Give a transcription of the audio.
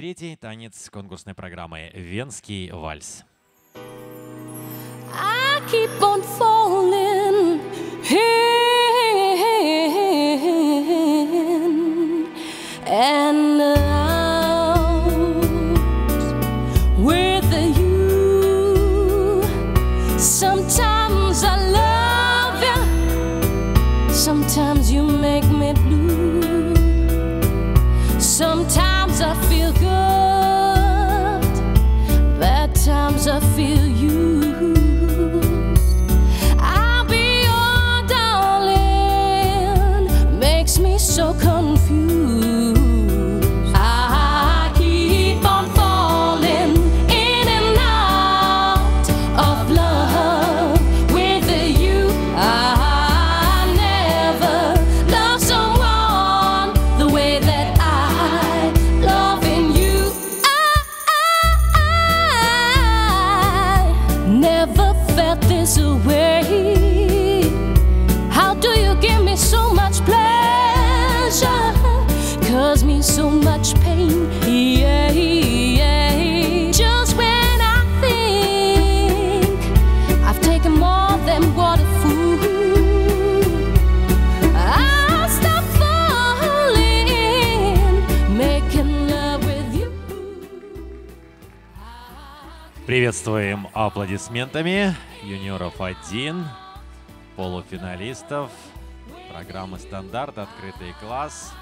третий танец конкурсной программы «Венский вальс». I keep on falling in and out with you. Sometimes I love you, sometimes you make me blue. So confused. I keep on falling in and out of love with you. I never loved someone the way that I love in you. I never felt this way. Приветствуем аплодисментами юниоров 1, полуфиналистов программы «Стандарт. Открытый класс».